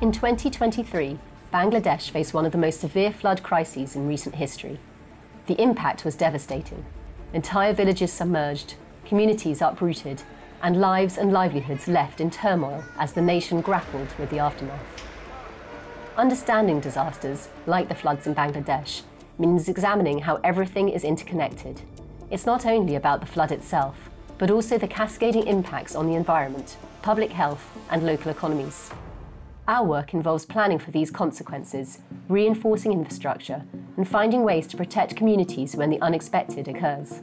In 2023, Bangladesh faced one of the most severe flood crises in recent history. The impact was devastating. Entire villages submerged, communities uprooted, and lives and livelihoods left in turmoil as the nation grappled with the aftermath. Understanding disasters, like the floods in Bangladesh, means examining how everything is interconnected. It's not only about the flood itself, but also the cascading impacts on the environment, public health, and local economies. Our work involves planning for these consequences, reinforcing infrastructure, and finding ways to protect communities when the unexpected occurs.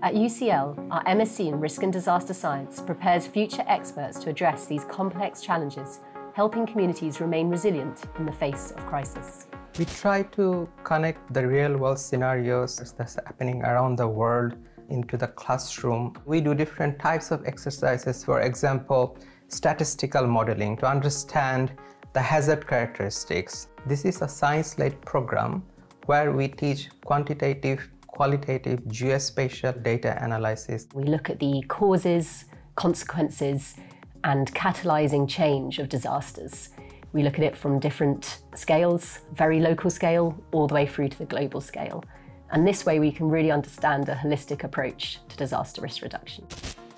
At UCL, our MSc in Risk and Disaster Science prepares future experts to address these complex challenges, helping communities remain resilient in the face of crisis. We try to connect the real world scenarios that's happening around the world into the classroom. We do different types of exercises, for example, statistical modeling to understand the hazard characteristics. This is a science-led program where we teach quantitative, qualitative geospatial data analysis. We look at the causes, consequences, and catalyzing change of disasters. We look at it from different scales, very local scale, all the way through to the global scale. And this way we can really understand a holistic approach to disaster risk reduction.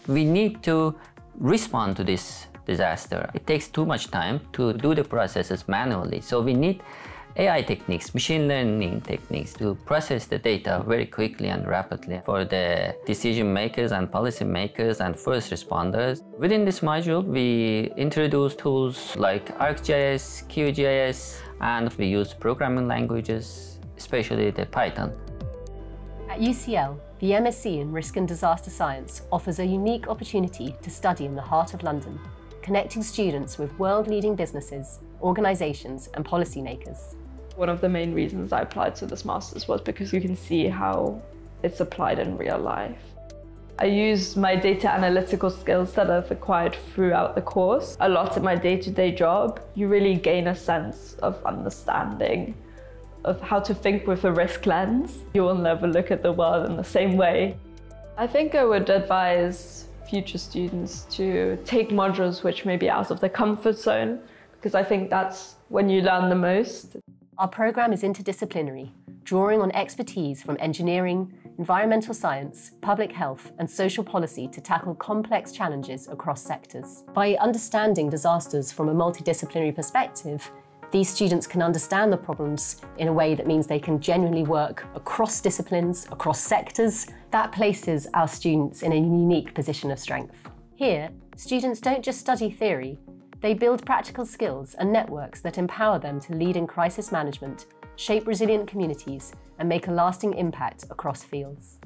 We need to respond to this disaster. It takes too much time to do the processes manually. So we need AI techniques, machine learning techniques to process the data very quickly and rapidly for the decision makers and policy makers and first responders. Within this module, we introduce tools like ArcGIS, QGIS, and we use programming languages, especially the Python. At UCL, the MSc in Risk and Disaster Science offers a unique opportunity to study in the heart of London, connecting students with world-leading businesses, organisations and policymakers. One of the main reasons I applied to this master's was because you can see how it's applied in real life. I use my data analytical skills that I've acquired throughout the course a lot in my day-to-day -day job. You really gain a sense of understanding of how to think with a risk lens. You will never look at the world in the same way. I think I would advise future students to take modules which may be out of their comfort zone because I think that's when you learn the most. Our programme is interdisciplinary, drawing on expertise from engineering, environmental science, public health, and social policy to tackle complex challenges across sectors. By understanding disasters from a multidisciplinary perspective, these students can understand the problems in a way that means they can genuinely work across disciplines, across sectors. That places our students in a unique position of strength. Here, students don't just study theory, they build practical skills and networks that empower them to lead in crisis management, shape resilient communities, and make a lasting impact across fields.